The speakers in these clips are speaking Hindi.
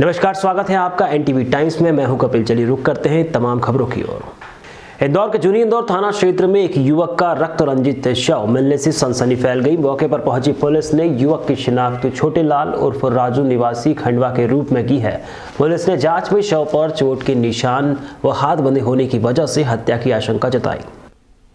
नमस्कार, स्वागत है आपका एनटीवी टाइम्स में। मैं हूँ कपिल चली। रुक करते हैं तमाम खबरों की ओर। इंदौर के जूनी इंदौर थाना क्षेत्र में एक युवक का रक्त रंजित शव मिलने से सनसनी फैल गई। मौके पर पहुँची पुलिस ने युवक की शिनाख्त छोटे लाल उर्फ़ राजू निवासी खंडवा के रूप में की है। पुलिस ने जाँच में शव पर चोट के निशान व हाथ बंधे होने की वजह से हत्या की आशंका जताई।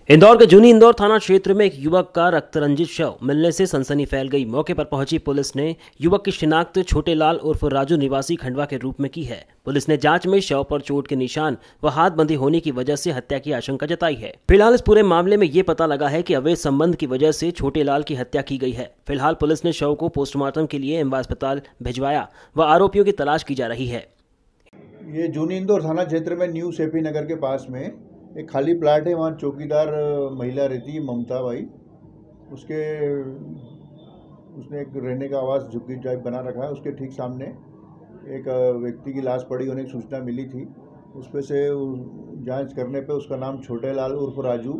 इंदौर के जूनी इंदौर थाना क्षेत्र में एक युवक का रक्तरंजित शव मिलने से सनसनी फैल गई। मौके पर पहुँची पुलिस ने युवक की शिनाख्त छोटे लाल उर्फ़ राजू निवासी खंडवा के रूप में की है। पुलिस ने जाँच में शव पर चोट के निशान व हाथ बंदी होने की वजह से हत्या की आशंका जताई है। फ़िलहाल इस पूरे मामले में ये पता लगा है कि अवैध संबंध की वजह से छोटे लाल की हत्या की गई है। फ़िलहाल पुलिस ने शव को पोस्टमार्टम के लिए एम्बा अस्पताल भिजवाया व आरोपियों की तलाश की जा रही है। ये जूनी इंदौर थाना क्षेत्र में न्यू सेपी नगर के पास में एक खाली प्लाट है, वहाँ चौकीदार महिला रहती है, ममता भाई। उसके, उसने एक रहने का आवास झुग्गी टाइप बना रखा है, उसके ठीक सामने एक व्यक्ति की लाश पड़ी होने की सूचना मिली थी। उस पे से जाँच करने पे उसका नाम छोटे लाल उर्फ़ राजू,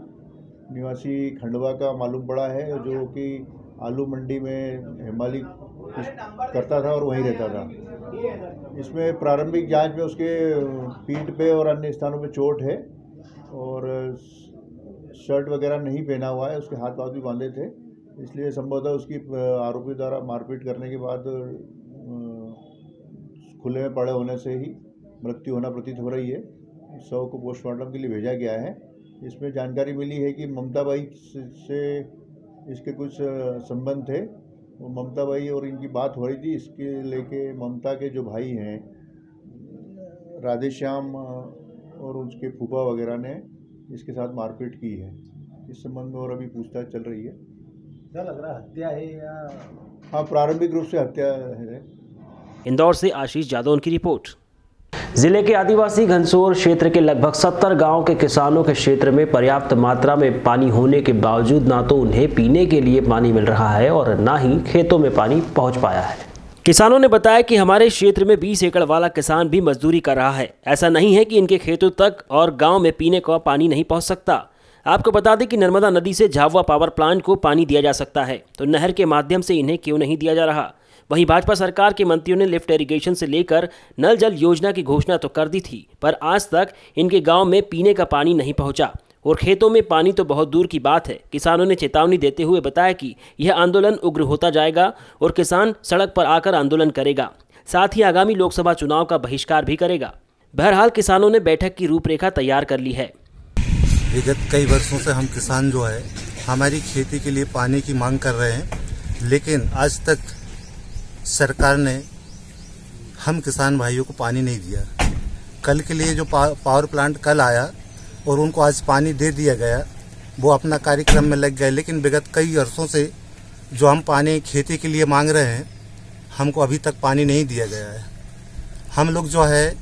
निवासी खंडवा का मालूम पड़ा है, जो कि आलू मंडी में हेमाली करता था और वहीं रहता था। इसमें प्रारंभिक जाँच में उसके पीठ पे और अन्य स्थानों पे चोट है। और शर्ट वगैरह नहीं पहना हुआ है, उसके हाथ पाथ भी बांधे थे, इसलिए संभवतः उसकी आरोपी द्वारा मारपीट करने के बाद खुले में पड़े होने से ही मृत्यु होना प्रतीत हो रही है। शव को पोस्टमार्टम के लिए भेजा गया है। इसमें जानकारी मिली है कि ममता बाई से इसके कुछ संबंध थे। वो ममता बाई और इनकी बात हो रही थी, इसके लेके ममता के जो भाई हैं, राधेश्याम और उसके फूफा वगैरह ने इसके साथ मारपीट की है। इस संबंध में और अभी पूछताछ चल रही है। क्या लग रहा है हत्या है या हाँ प्रारंभिक रूप से हत्या है। इंदौर से आशीष जादौन की रिपोर्ट। ज़िले के आदिवासी घनसोर क्षेत्र के लगभग 70 गाँव के किसानों के क्षेत्र में पर्याप्त मात्रा में पानी होने के बावजूद ना तो उन्हें पीने के लिए पानी मिल रहा है और ना ही खेतों में पानी पहुँच पाया है। किसानों ने बताया कि हमारे क्षेत्र में 20 एकड़ वाला किसान भी मजदूरी कर रहा है। ऐसा नहीं है कि इनके खेतों तक और गाँव में पीने का पानी नहीं पहुँच सकता। आपको बता दें कि नर्मदा नदी से झाबुआ पावर प्लांट को पानी दिया जा सकता है तो नहर के माध्यम से इन्हें क्यों नहीं दिया जा रहा? वहीं भाजपा सरकार के मंत्रियों ने लिफ्ट इरिगेशन से लेकर नल जल योजना की घोषणा तो कर दी थी, पर आज तक इनके गाँव में पीने का पानी नहीं पहुँचा। और खेतों में पानी तो बहुत दूर की बात है। किसानों ने चेतावनी देते हुए बताया कि यह आंदोलन उग्र होता जाएगा और किसान सड़क पर आकर आंदोलन करेगा। साथ ही आगामी लोकसभा चुनाव का बहिष्कार भी करेगा। बहरहाल किसानों ने बैठक की रूपरेखा तैयार कर ली है। विगत कई वर्षों से हम किसान जो है, हमारी खेती के लिए पानी की मांग कर रहे हैं, लेकिन आज तक सरकार ने हम किसान भाइयों को पानी नहीं दिया। कल के लिए जो पावर प्लांट कल आया और उनको आज पानी दे दिया गया। वो अपना कार्यक्रम में लग गए, लेकिन विगत कई वर्षों से जो हम पानी खेती के लिए मांग रहे हैं, हमको अभी तक पानी नहीं दिया गया है। हम लोग जो है,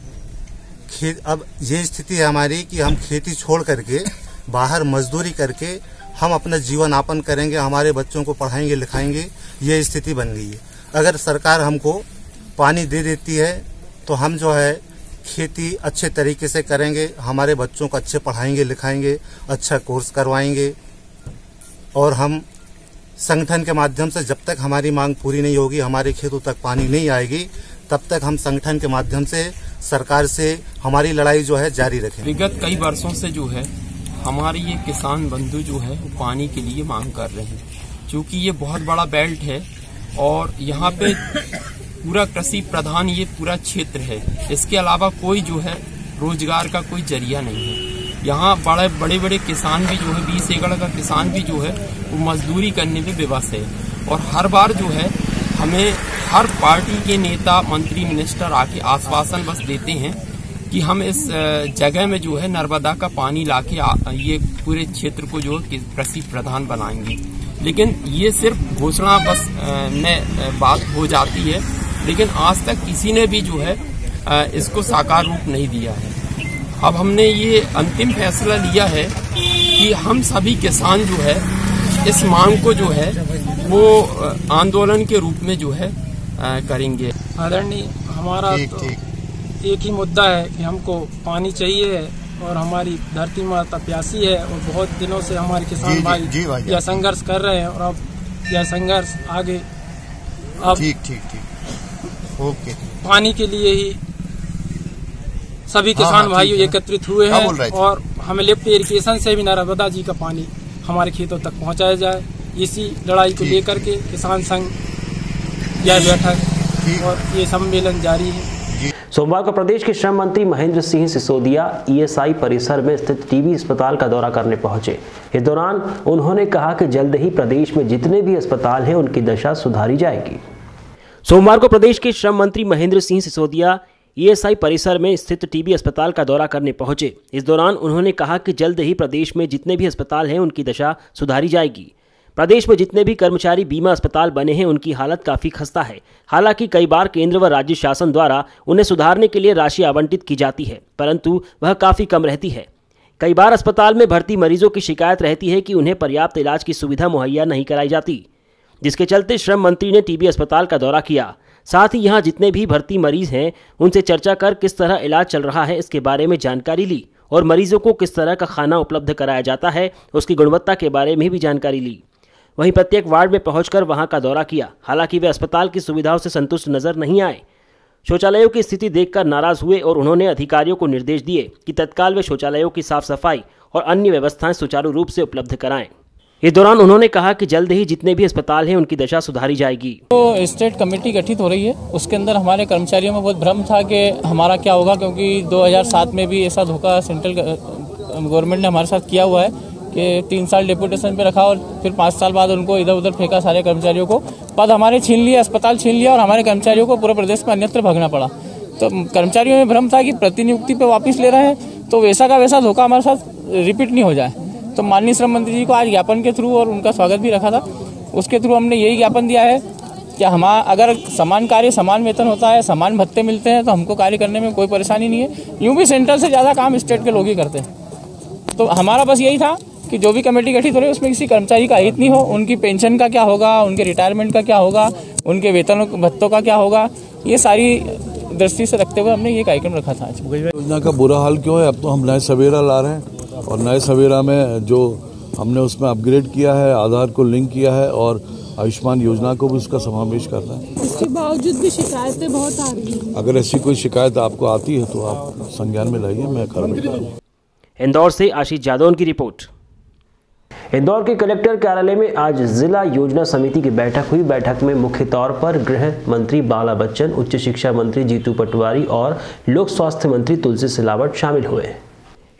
खेत, अब ये स्थिति है हमारी कि हम खेती छोड़ करके, बाहर मजदूरी करके, हम अपना जीवन यापन करेंगे, हमारे बच्चों को पढ़ाएँगे, लिखाएँगे, ये स्थिति बन गई है। अगर सरकार हमको पानी दे देती है तो हम जो है खेती अच्छे तरीके से करेंगे, हमारे बच्चों को अच्छे पढ़ाएँगे, लिखाएँगे अच्छा कोर्स करवाएँगे, और हम संगठन के माध्यम से जब तक हमारी मांग पूरी नहीं होगी, हमारे खेतों तक पानी नहीं आएगी, तब तक हम संगठन के माध्यम से, सरकार से हमारी लड़ाई जो है जारी रखेंगे। विगत कई वर्षों से जो है, हमारे ये किसान बंधु जो है, वो पानी के लिए मांग कर रहे हैं। क्योंकि ये बहुत बड़ा बेल्ट है, और यहाँ पे पूरा कृषि प्रधान ये पूरा क्षेत्र है। इसके अलावा कोई जो है, रोज़गार का कोई ज़रिया नहीं है। यहाँ बड़े बड़े बड़े किसान भी जो है, बीस एकड़ का किसान भी जो है, वो मजदूरी करने में विवश है। और हर बार जो है, हमें हर पार्टी के नेता, मंत्री, मिनिस्टर आके आश्वासन बस देते हैं कि हम इस जगह में जो है, नर्मदा का पानी लाके ये पूरे क्षेत्र को जो है कृषि प्रधान बनाएँगे। लेकिन ये सिर्फ़ घोषणा बस में बात हो जाती है। लेकिन आज तक किसी ने भी जो है इसको साकार रूप नहीं दिया है। अब हमने ये अंतिम फैसला लिया है कि हम सभी किसान जो है इस मांग को जो है वो आंदोलन के रूप में जो है करेंगे। आदरणीय हमारा ठीक तो ठीक। एक ही मुद्दा है कि हमको पानी चाहिए है और हमारी धरती माता प्यासी है और बहुत दिनों से हमारे किसान जी, भाई जी भाई। यह संघर्ष कर रहे हैं और अब यह संघर्ष आगे अब ठीक ठीक ठीक। ओके। पानी के लिए ही सभी हाँ, किसान हाँ, है। एकत्रित हुए हैं? और हमें लिफ्ट इरिगेशन से भी नर्मदा जी का पानी हमारे खेतों तक पहुँचाया जाए। इसी लड़ाई को लेकर के किसान संघ यह बैठक और ये सम्मेलन जारी है। सोमवार को प्रदेश के श्रम मंत्री महेंद्र सिंह सिसोदिया ईएसआई परिसर में स्थित टीबी अस्पताल का दौरा करने पहुँचे। इस दौरान उन्होंने कहा कि जल्द ही प्रदेश में जितने भी अस्पताल हैं उनकी दशा सुधारी जाएगी। सोमवार को प्रदेश के श्रम मंत्री महेंद्र सिंह सिसोदिया ईएसआई परिसर में स्थित टीबी अस्पताल का दौरा करने पहुँचे। इस दौरान उन्होंने कहा कि जल्द ही प्रदेश में जितने भी अस्पताल हैं, उनकी दशा सुधारी जाएगी। प्रदेश में जितने भी कर्मचारी बीमा अस्पताल बने हैं, उनकी हालत काफ़ी खस्ता है। हालाँकि कई बार केंद्र व राज्य शासन द्वारा उन्हें सुधारने के लिए राशि आवंटित की जाती है, परंतु वह काफ़ी कम रहती है। कई बार अस्पताल में भर्ती मरीजों की शिकायत रहती है कि उन्हें पर्याप्त इलाज की सुविधा मुहैया नहीं कराई जाती। जिसके चलते श्रम मंत्री ने टीबी अस्पताल का दौरा किया। साथ ही यहाँ जितने भी भर्ती मरीज़ हैं, उनसे चर्चा कर किस तरह इलाज चल रहा है इसके बारे में जानकारी ली और मरीजों को किस तरह का खाना उपलब्ध कराया जाता है, उसकी गुणवत्ता के बारे में भी जानकारी ली। वहीं प्रत्येक वार्ड में पहुंचकर वहाँ का दौरा किया। हालाँकि वे अस्पताल की सुविधाओं से संतुष्ट नज़र नहीं आए। शौचालयों की स्थिति देखकर नाराज़ हुए और उन्होंने अधिकारियों को निर्देश दिए कि तत्काल वे शौचालयों की साफ़ सफ़ाई और अन्य व्यवस्थाएँ सुचारू रूप से उपलब्ध कराएँ। इस दौरान उन्होंने कहा कि जल्द ही जितने भी अस्पताल हैं, उनकी दशा सुधारी जाएगी। तो स्टेट कमेटी गठित हो रही है, उसके अंदर हमारे कर्मचारियों में बहुत भ्रम था कि हमारा क्या होगा, क्योंकि 2007 में भी ऐसा धोखा सेंट्रल गवर्नमेंट ने हमारे साथ किया हुआ है कि तीन साल डेपुटेशन पे रखा और फिर पाँच साल बाद उनको इधर उधर फेंका सारे कर्मचारियों को। पद हमारे छीन लिया अस्पताल छीन लिया और हमारे कर्मचारियों को पूरे प्रदेश में अन्यत्र भागना पड़ा। तो कर्मचारियों में भ्रम था कि प्रतिनियुक्ति पे वापस ले रहे हैं तो वैसा का वैसा धोखा हमारे साथ रिपीट नहीं हो जाए। तो माननीय श्रम मंत्री जी को आज ज्ञापन के थ्रू और उनका स्वागत भी रखा था। उसके थ्रू हमने यही ज्ञापन दिया है कि हम, अगर समान कार्य समान वेतन होता है, समान भत्ते मिलते हैं तो हमको कार्य करने में कोई परेशानी नहीं है। यूँ भी सेंट्रल से ज़्यादा काम स्टेट के लोग ही करते हैं। तो हमारा बस यही था कि जो भी कमेटी गठित हो रही है, उसमें किसी कर्मचारी का हित नहीं हो, उनकी पेंशन का क्या होगा, उनके रिटायरमेंट का क्या होगा, उनके वेतन, भत्तों का क्या होगा, ये सारी दृष्टि से रखते हुए हमने ये कार्यक्रम रखा था आज। योजना का बुरा हाल क्यों है? अब तो हम नए सवेरा ला रहे हैं। और नए सवेरा में जो हमने उसमें अपग्रेड किया है आधार को लिंक किया है और आयुष्मान योजना को भी उसका समावेश कर रहे हैं। इसके बावजूद भी शिकायतें बहुत आ रही हैं। अगर ऐसी कोई शिकायत आपको आती है तो आप संज्ञान में लाइए मैं कर बैठा इंदौर से आशीष यादव की रिपोर्ट। इंदौर के कलेक्टर कार्यालय में आज जिला योजना समिति की बैठक हुई। बैठक में मुख्य तौर पर गृह मंत्री बाला बच्चन उच्च शिक्षा मंत्री जीतू पटवारी और लोक स्वास्थ्य मंत्री तुलसी सिलावट शामिल हुए।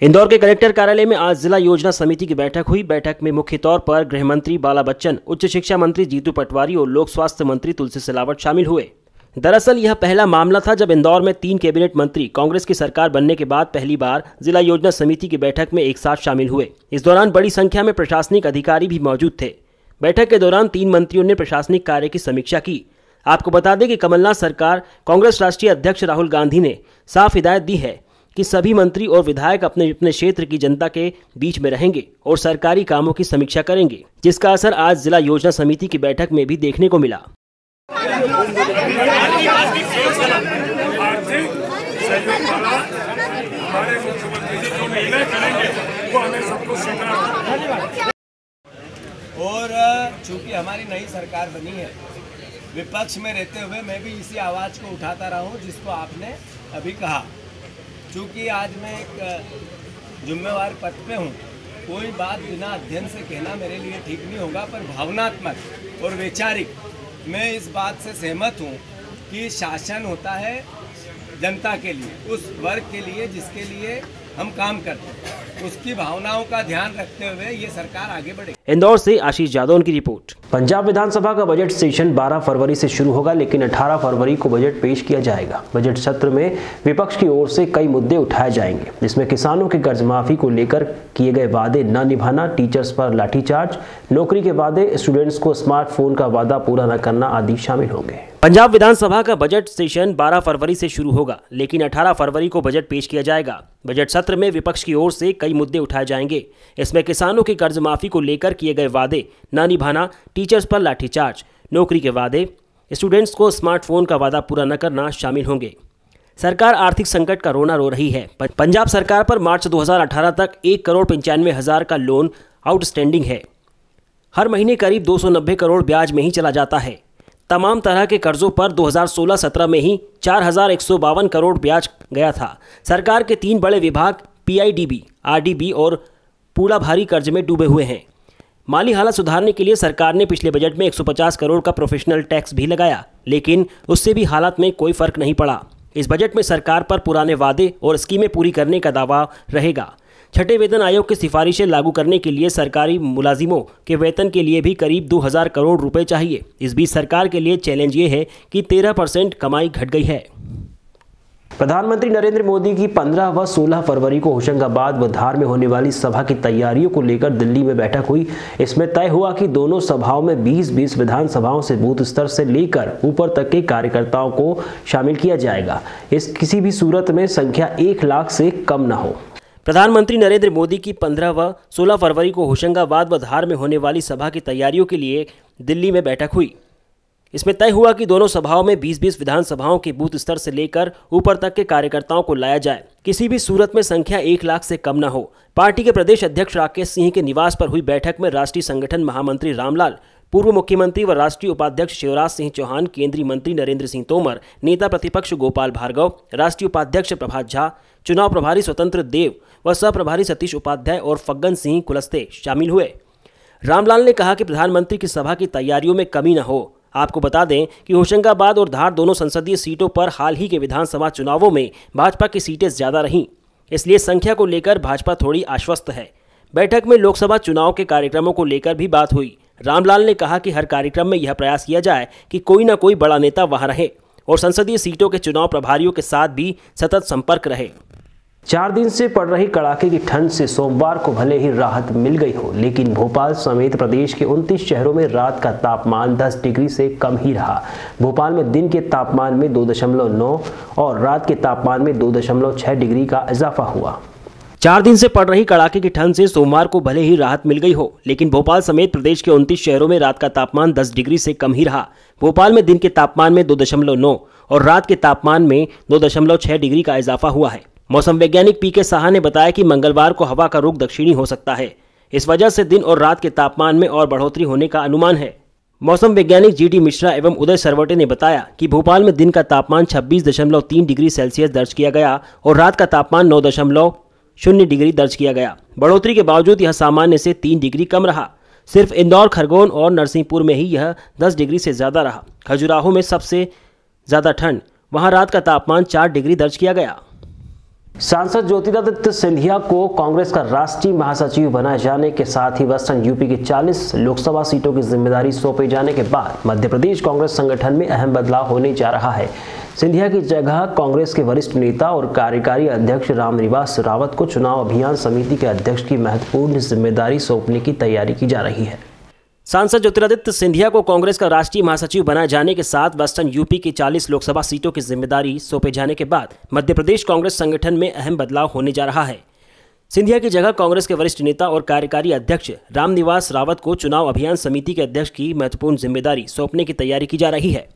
इंदौर के कलेक्टर कार्यालय में आज जिला योजना समिति की बैठक हुई। बैठक में मुख्य तौर पर गृह मंत्री बाला बच्चन, उच्च शिक्षा मंत्री जीतू पटवारी और लोक स्वास्थ्य मंत्री तुलसी सिलावट शामिल हुए। दरअसल यह पहला मामला था जब इंदौर में तीन कैबिनेट मंत्री कांग्रेस की सरकार बनने के बाद पहली बार जिला योजना समिति की बैठक में एक साथ शामिल हुए। इस दौरान बड़ी संख्या में प्रशासनिक अधिकारी भी मौजूद थे। बैठक के दौरान तीन मंत्रियों ने प्रशासनिक कार्य की समीक्षा की। आपको बता दें कि कमलनाथ सरकार, कांग्रेस राष्ट्रीय अध्यक्ष राहुल गांधी ने साफ़ हिदायत दी है कि सभी मंत्री और विधायक अपने अपने क्षेत्र की जनता के बीच में रहेंगे और सरकारी कामों की समीक्षा करेंगे, जिसका असर आज जिला योजना समिति की बैठक में भी देखने को मिला। और चूँकि हमारी नई सरकार बनी है, विपक्ष में रहते हुए मैं भी इसी आवाज़ को उठाता रहा हूँ, जिसको आपने अभी कहा। चूँकि आज मैं एक जुम्मेवार पद पे हूँ, कोई बात बिना अध्ययन से कहना मेरे लिए ठीक नहीं होगा, पर भावनात्मक और वैचारिक मैं इस बात से सहमत हूँ कि शासन होता है जनता के लिए, उस वर्ग के लिए जिसके लिए हम काम करते हैं। उसकी भावनाओं का ध्यान रखते हुए ये सरकार आगे बढ़े। इंदौर से आशीष यादव की रिपोर्ट। पंजाब विधानसभा का बजट सेशन 12 फरवरी से शुरू होगा लेकिन 18 फरवरी को बजट पेश किया जाएगा। बजट सत्र में विपक्ष की ओर से कई मुद्दे उठाए जाएँगे जिसमें किसानों की कर्ज माफ़ी को लेकर किए गए वादे न निभाना टीचर्स पर लाठीचार्ज नौकरी के वादे स्टूडेंट्स को स्मार्टफ़ोन का वादा पूरा न करना आदि शामिल होंगे। पंजाब विधानसभा का बजट सेशन 12 फरवरी से शुरू होगा लेकिन 18 फरवरी को बजट पेश किया जाएगा। बजट सत्र में विपक्ष की ओर से कई मुद्दे उठाए जाएँगे। इसमें किसानों की कर्ज माफ़ी को लेकर किए गए वादे न निभाना टीचर्स पर लाठीचार्ज, नौकरी के वादे, स्टूडेंट्स को स्मार्टफ़ोन का वादा पूरा न करना शामिल होंगे। सरकार आर्थिक संकट का रोना रो रही है। पंजाब सरकार पर मार्च 2018 तक एक करोड़ पंचानवे हज़ार का लोन आउटस्टैंडिंग है। हर महीने करीब 290 करोड़ ब्याज में ही चला जाता है। तमाम तरह के कर्जों पर 2016-17 में ही चार करोड़ ब्याज गया था। सरकार के तीन बड़े विभाग पीआईडीबी, आरडीबी और पूरा भारी कर्ज में डूबे हुए हैं। माली हालत सुधारने के लिए सरकार ने पिछले बजट में 150 करोड़ का प्रोफेशनल टैक्स भी लगाया लेकिन उससे भी हालात में कोई फ़र्क नहीं पड़ा। इस बजट में सरकार पर पुराने वादे और स्कीमें पूरी करने का दावा रहेगा। छठे वेतन आयोग की सिफारिशें लागू करने के लिए सरकारी मुलाजिमों के वेतन के लिए भी करीब 2000 करोड़ रुपए चाहिए। इस बीच सरकार के लिए चैलेंज ये है कि 13 परसेंट कमाई घट गई है। प्रधानमंत्री नरेंद्र मोदी की 15 व 16 फरवरी को होशंगाबाद व धार में होने वाली सभा की तैयारियों को लेकर दिल्ली में बैठक हुई। इसमें तय हुआ कि दोनों सभाओं में 20-20 विधानसभाओं से बूथ स्तर से लेकर ऊपर तक के कार्यकर्ताओं को शामिल किया जाएगा। इस किसी भी सूरत में संख्या एक लाख से कम न हो। प्रधानमंत्री नरेंद्र मोदी की 15 व 16 फरवरी को होशंगाबाद व धार में होने वाली सभा की तैयारियों के लिए दिल्ली में बैठक हुई। इसमें तय हुआ कि दोनों सभाओं में 20-20 विधानसभाओं के बूथ स्तर से लेकर ऊपर तक के कार्यकर्ताओं को लाया जाए। किसी भी सूरत में संख्या एक लाख से कम न हो। पार्टी के प्रदेश अध्यक्ष राकेश सिंह के निवास पर हुई बैठक में राष्ट्रीय संगठन महामंत्री रामलाल पूर्व मुख्यमंत्री व राष्ट्रीय उपाध्यक्ष शिवराज सिंह चौहान, केंद्रीय मंत्री नरेंद्र सिंह तोमर, नेता प्रतिपक्ष गोपाल भार्गव, राष्ट्रीय उपाध्यक्ष प्रभात झा, चुनाव प्रभारी स्वतंत्र देव व सह प्रभारी सतीश उपाध्याय और फग्गन सिंह कुलस्ते शामिल हुए। रामलाल ने कहा कि प्रधानमंत्री की सभा की तैयारियों में कमी न हो। आपको बता दें कि होशंगाबाद और धार दोनों संसदीय सीटों पर हाल ही के विधानसभा चुनावों में भाजपा की सीटें ज़्यादा रहीं, इसलिए संख्या को लेकर भाजपा थोड़ी आश्वस्त है। बैठक में लोकसभा चुनाव के कार्यक्रमों को लेकर भी बात हुई। रामलाल ने कहा कि हर कार्यक्रम में यह प्रयास किया जाए कि कोई ना कोई बड़ा नेता वहाँ रहे और संसदीय सीटों के चुनाव प्रभारियों के साथ भी सतत संपर्क रहे। चार दिन से पड़ रही कड़ाके की ठंड से सोमवार को भले ही राहत मिल गई हो, लेकिन भोपाल समेत प्रदेश के 29 शहरों में रात का तापमान 10 डिग्री से कम ही रहा। भोपाल में दिन के तापमान में 2.9 और रात के तापमान में 2.6 डिग्री का इजाफा हुआ। चार दिन से पड़ रही कड़ाके की ठंड से सोमवार को भले ही राहत मिल गई हो, लेकिन भोपाल समेत प्रदेश के उनतीस शहरों में रात का तापमान 10 डिग्री से कम ही रहा। भोपाल में दिन के तापमान में 2.9 और रात के तापमान में 2.6 डिग्री का इजाफा हुआ है। मौसम वैज्ञानिक पी के साहा ने बताया कि मंगलवार को हवा का रुख दक्षिणी हो सकता है। इस वजह से दिन और रात के तापमान में और बढ़ोतरी होने का अनुमान है। मौसम वैज्ञानिक जी डी मिश्रा एवं उदय सरवटे ने बताया कि भोपाल में दिन का तापमान 26.3 डिग्री सेल्सियस दर्ज किया गया और रात का तापमान 9.0 डिग्री दर्ज किया गया। बढ़ोतरी के बावजूद यह सामान्य से तीन डिग्री कम रहा। सिर्फ़ इंदौर, खरगोन और नरसिंहपुर में ही यह 10 डिग्री से ज़्यादा रहा। खजुराहो में सबसे ज़्यादा ठंड। वहाँ रात का तापमान चार डिग्री दर्ज किया गया। सांसद ज्योतिरादित्य सिंधिया को कांग्रेस का राष्ट्रीय महासचिव बनाए जाने के साथ ही वेस्टर्न यूपी की 40 लोकसभा सीटों की ज़िम्मेदारी सौंपे जाने के बाद मध्य प्रदेश कांग्रेस संगठन में अहम बदलाव होने जा रहा है। सिंधिया की जगह कांग्रेस के वरिष्ठ नेता और कार्यकारी अध्यक्ष रामनिवास रावत को चुनाव अभियान समिति के अध्यक्ष की महत्वपूर्ण ज़िम्मेदारी सौंपने की तैयारी की जा रही है। सांसद ज्योतिरादित्य सिंधिया को कांग्रेस का राष्ट्रीय महासचिव बनाए जाने के साथ वेस्टर्न यूपी की 40 लोकसभा सीटों की ज़िम्मेदारी सौंपे जाने के बाद मध्य प्रदेश कांग्रेस संगठन में अहम बदलाव होने जा रहा है। सिंधिया की जगह कांग्रेस के वरिष्ठ नेता और कार्यकारी अध्यक्ष रामनिवास रावत को चुनाव अभियान समिति के अध्यक्ष की महत्वपूर्ण ज़िम्मेदारी सौंपने की तैयारी की जा रही है।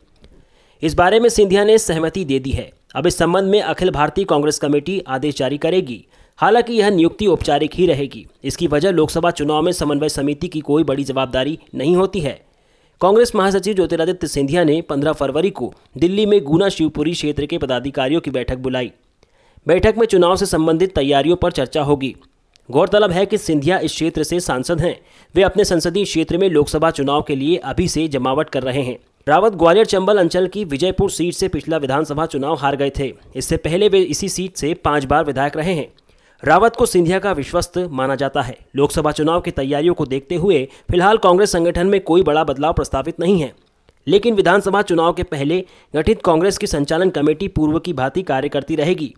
इस बारे में सिंधिया ने सहमति दे दी है। अब इस संबंध में अखिल भारतीय कांग्रेस कमेटी आदेश जारी करेगी। हालाँकि यह नियुक्ति औपचारिक ही रहेगी। इसकी वजह लोकसभा चुनाव में समन्वय समिति की कोई बड़ी जवाबदारी नहीं होती है। कांग्रेस महासचिव ज्योतिरादित्य सिंधिया ने 15 फरवरी को दिल्ली में गुना शिवपुरी क्षेत्र के पदाधिकारियों की बैठक बुलाई। बैठक में चुनाव से संबंधित तैयारियों पर चर्चा होगी। गौरतलब है कि सिंधिया इस क्षेत्र से सांसद हैं। वे अपने संसदीय क्षेत्र में लोकसभा चुनाव के लिए अभी से जमावट कर रहे हैं। रावत ग्वालियर चंबल अंचल की विजयपुर सीट से पिछला विधानसभा चुनाव हार गए थे। इससे पहले वे इसी सीट से पाँच बार विधायक रहे हैं। रावत को सिंधिया का विश्वस्त माना जाता है। लोकसभा चुनाव की तैयारियों को देखते हुए फ़िलहाल कांग्रेस संगठन में कोई बड़ा बदलाव प्रस्तावित नहीं है। लेकिन विधानसभा चुनाव के पहले गठित कांग्रेस की संचालन कमेटी पूर्व की भांति कार्य करती रहेगी।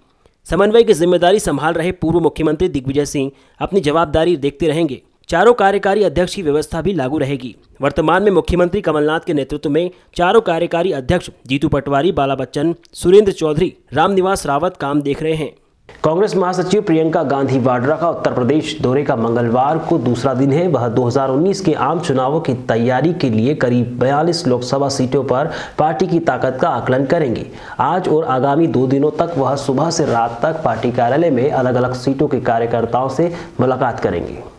समन्वय की ज़िम्मेदारी संभाल रहे पूर्व मुख्यमंत्री दिग्विजय सिंह अपनी जवाबदारी देखते रहेंगे। चारों कार्यकारी अध्यक्ष की व्यवस्था भी लागू रहेगी। वर्तमान में मुख्यमंत्री कमलनाथ के नेतृत्व में चारों कार्यकारी अध्यक्ष जीतू पटवारी, बाला बच्चन, सुरेंद्र चौधरी, रामनिवास रावत काम देख रहे हैं। कांग्रेस महासचिव प्रियंका गांधी वाड्रा का उत्तर प्रदेश दौरे का मंगलवार को दूसरा दिन है। वह 2019 के आम चुनावों की तैयारी के लिए करीब 42 लोकसभा सीटों पर पार्टी की ताकत का आकलन करेंगे। आज और आगामी दो दिनों तक वह सुबह से रात तक पार्टी कार्यालय में अलग अलग सीटों के कार्यकर्ताओं से मुलाकात करेंगे।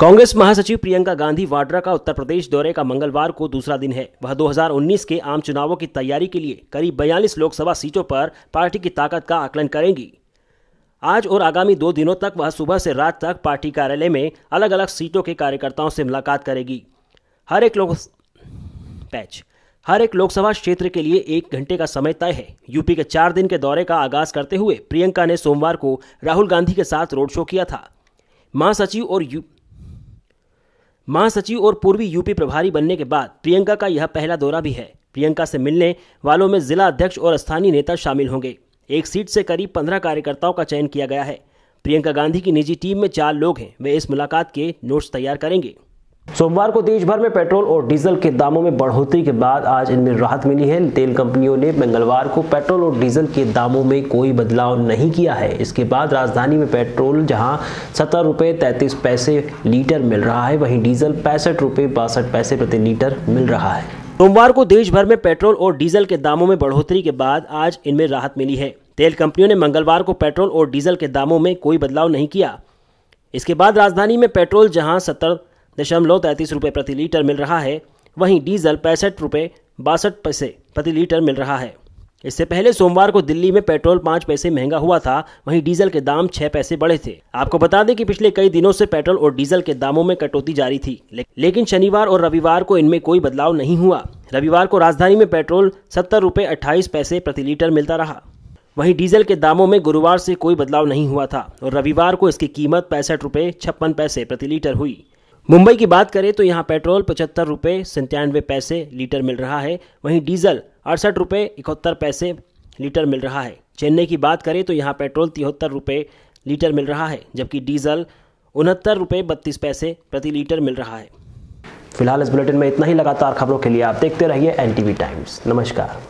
कांग्रेस महासचिव प्रियंका गांधी वाड्रा का उत्तर प्रदेश दौरे का मंगलवार को दूसरा दिन है। वह 2019 के आम चुनावों की तैयारी के लिए करीब बयालीस लोकसभा सीटों पर पार्टी की ताकत का आकलन करेंगी। आज और आगामी दो दिनों तक वह सुबह से रात तक पार्टी कार्यालय में अलग अलग सीटों के कार्यकर्ताओं से मुलाकात करेगी। हर एक लोक पैच हर एक लोकसभा क्षेत्र के लिए एक घंटे का समय तय है। यूपी के चार दिन के दौरे का आगाज़ करते हुए प्रियंका ने सोमवार को राहुल गांधी के साथ रोड शो किया था। महासचिव और यू महासचिव और पूर्वी यूपी प्रभारी बनने के बाद प्रियंका का यह पहला दौरा भी है। प्रियंका से मिलने वालों में जिला अध्यक्ष और स्थानीय नेता शामिल होंगे। एक सीट से करीब पंद्रह कार्यकर्ताओं का चयन किया गया है। प्रियंका गांधी की निजी टीम में चार लोग हैं। वे इस मुलाकात के नोट्स तैयार करेंगे। सोमवार को देश भर में पेट्रोल और डीजल के दामों में बढ़ोतरी के बाद आज इनमें राहत मिली है। तेल कंपनियों ने मंगलवार को पेट्रोल और डीजल के दामों में कोई बदलाव नहीं किया है। इसके बाद राजधानी में पेट्रोल, जहाँ सत्तर रुपये तैंतीस पैसे लीटर मिल रहा है, वहीं डीजल पैंसठ रुपये बासठ पैसे प्रति लीटर मिल रहा है। सोमवार को देश भर में पेट्रोल और डीजल के दामों में बढ़ोतरी के बाद आज इनमें राहत मिली है। तेल कंपनियों ने मंगलवार को पेट्रोल और डीजल के दामों में कोई बदलाव नहीं किया। इसके बाद राजधानी में पेट्रोल, जहाँ सत्तर दशमलव तैंतीस रुपये प्रति लीटर मिल रहा है। वहीं डीजल पैंसठ रुपये बासठ पैसे प्रति लीटर मिल रहा है। इससे पहले सोमवार को दिल्ली में पेट्रोल पाँच पैसे महँगा हुआ था, वहीं डीजल के दाम छह पैसे बढ़े थे। आपको बता दें कि पिछले कई दिनों से पेट्रोल और डीजल के दामों में कटौती जारी थी लेकिन शनिवार और रविवार को इनमें कोई बदलाव नहीं हुआ। रविवार को राजधानी में पेट्रोल सत्तर रुपये अट्ठाईस पैसे प्रति लीटर मिलता रहा। वहीं डीजल के दामों में गुरुवार से कोई बदलाव नहीं हुआ था और रविवार को इसकी कीमत पैंसठ रुपये छप्पन पैसे प्रति लीटर हुई। मुंबई की बात करें तो यहाँ पेट्रोल पचहत्तर रुपये संतानवे पैसे लीटर मिल रहा है। वहीं डीजल अड़सठ रुपये इकहत्तर पैसे लीटर मिल रहा है। चेन्नई की बात करें तो यहाँ पेट्रोल तिहत्तर रुपये लीटर मिल रहा है, जबकि डीजल उनहत्तर रुपये बत्तीस पैसे प्रति लीटर मिल रहा है। फ़िलहाल इस बुलेटिन में इतना ही। लगातार खबरों के लिए आप देखते रहिए एन टाइम्स। नमस्कार।